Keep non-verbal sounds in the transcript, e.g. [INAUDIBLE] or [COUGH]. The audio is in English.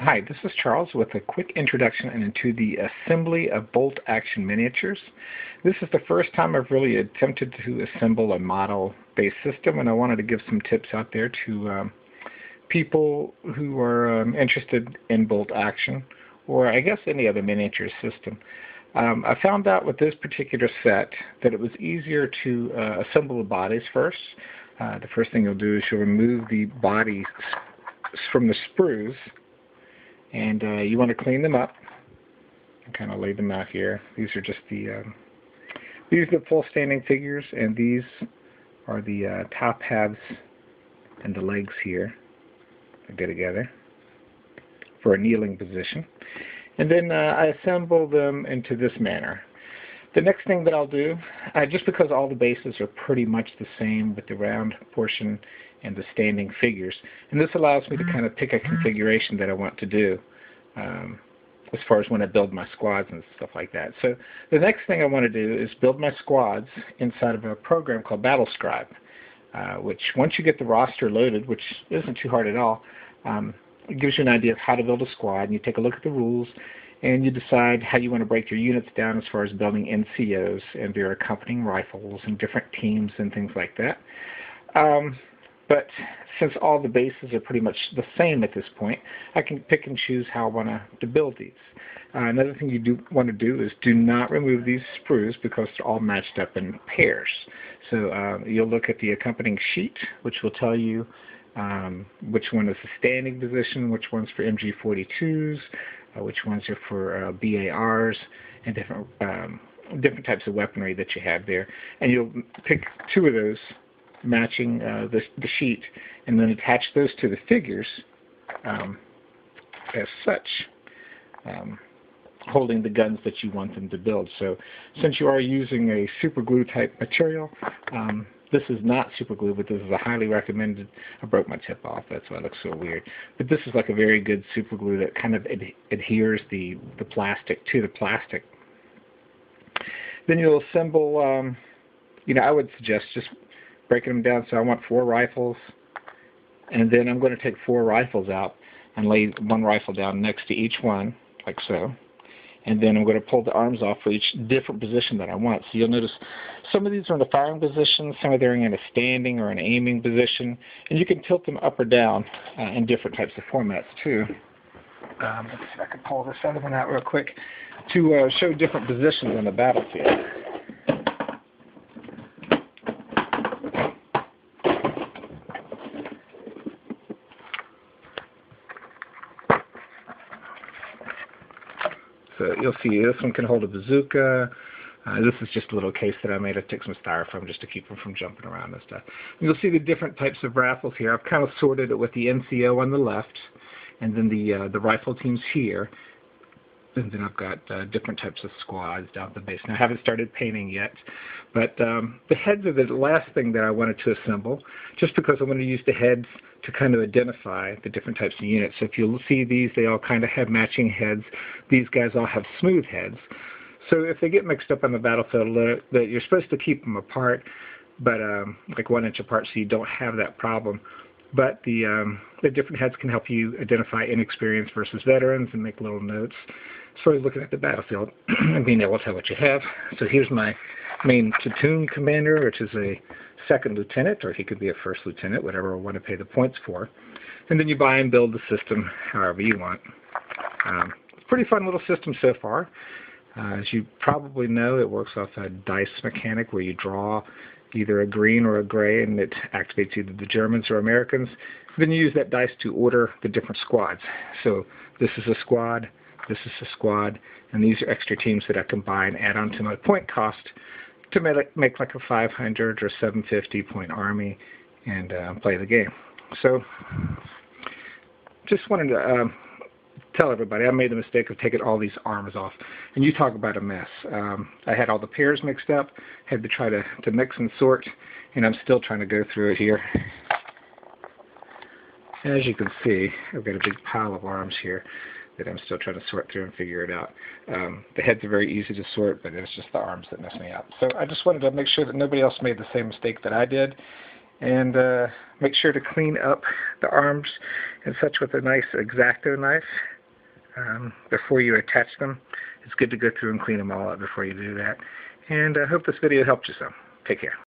Hi, this is Charles with a quick introduction into the assembly of bolt action miniatures. This is the first time I've really attempted to assemble a model-based system and I wanted to give some tips out there to um, people who are um, interested in bolt action or I guess any other miniature system. Um, I found out with this particular set that it was easier to uh, assemble the bodies first. Uh, the first thing you'll do is you'll remove the bodies from the sprues and uh, you want to clean them up and kind of lay them out here. These are just the um, these are the full standing figures, and these are the uh, top halves and the legs here. I go together for a kneeling position. And then uh, I assemble them into this manner. The next thing that I'll do, uh, just because all the bases are pretty much the same with the round portion and the standing figures. And this allows me to kind of pick a configuration that I want to do um, as far as when I build my squads and stuff like that. So the next thing I want to do is build my squads inside of a program called BattleScribe, uh, which once you get the roster loaded, which isn't too hard at all, um, it gives you an idea of how to build a squad. And you take a look at the rules and you decide how you want to break your units down as far as building NCOs and their accompanying rifles and different teams and things like that. Um, but since all the bases are pretty much the same at this point, I can pick and choose how I want to build these. Uh, another thing you do want to do is do not remove these sprues because they're all matched up in pairs. So uh, you'll look at the accompanying sheet, which will tell you um, which one is the standing position, which one's for MG42s, uh, which ones are for uh, BARs, and different um, different types of weaponry that you have there. And you'll pick two of those matching uh, the, the sheet and then attach those to the figures um, as such, um, holding the guns that you want them to build. So since you are using a super glue type material, um, this is not super glue, but this is a highly recommended. I broke my tip off. That's why it looks so weird. But this is like a very good super glue that kind of ad adheres the, the plastic to the plastic. Then you'll assemble, um, you know, I would suggest just breaking them down. So I want four rifles, and then I'm going to take four rifles out and lay one rifle down next to each one, like so. And then I'm going to pull the arms off for each different position that I want. So you'll notice some of these are in the firing position, some of them are in a standing or an aiming position, and you can tilt them up or down uh, in different types of formats too. Um, let's see if I can pull this other one out real quick to uh, show different positions on the battlefield. So you'll see this one can hold a bazooka. Uh, this is just a little case that I made. I took some styrofoam just to keep them from jumping around and stuff. You'll see the different types of rifles here. I've kind of sorted it with the NCO on the left, and then the uh, the rifle teams here. And then I've got uh, different types of squads down the base. Now I haven't started painting yet, but um, the heads are the last thing that I wanted to assemble, just because I want to use the heads to kind of identify the different types of units. So if you'll see these, they all kind of have matching heads. These guys all have smooth heads. So if they get mixed up on the battlefield, that you're supposed to keep them apart, but um, like one inch apart, so you don't have that problem. But the um, the different heads can help you identify inexperienced versus veterans and make little notes. So looking at the battlefield [CLEARS THROAT] and being able to tell what you have. So here's my main platoon commander, which is a second lieutenant, or he could be a first lieutenant, whatever I want to pay the points for. And then you buy and build the system however you want. Um, it's a pretty fun little system so far. Uh, as you probably know, it works off a dice mechanic where you draw either a green or a gray and it activates either the Germans or Americans. Then you use that dice to order the different squads. So this is a squad, this is a squad, and these are extra teams that I and add on to my point cost to make, make like a 500 or 750 point army and uh, play the game. So just wanted to uh, tell everybody I made the mistake of taking all these arms off. And you talk about a mess. Um, I had all the pairs mixed up, had to try to, to mix and sort, and I'm still trying to go through it here. As you can see, I've got a big pile of arms here that I'm still trying to sort through and figure it out. Um, the heads are very easy to sort, but it's just the arms that mess me up. So I just wanted to make sure that nobody else made the same mistake that I did. And uh, make sure to clean up the arms and such with a nice X-Acto knife um, before you attach them. It's good to go through and clean them all up before you do that. And I hope this video helped you some. Take care.